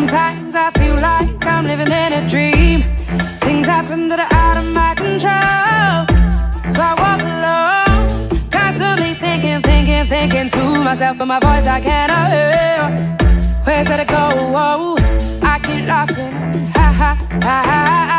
Sometimes I feel like I'm living in a dream. Things happen that are out of my control. So I walk alone, constantly thinking, thinking, thinking to myself, but my voice I cannot hear. Where's that it go? I keep laughing, ha ha ha ha.